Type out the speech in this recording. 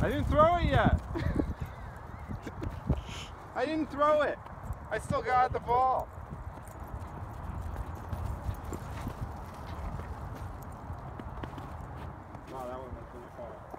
I didn't throw it yet. I didn't throw it. I still got the ball. That one.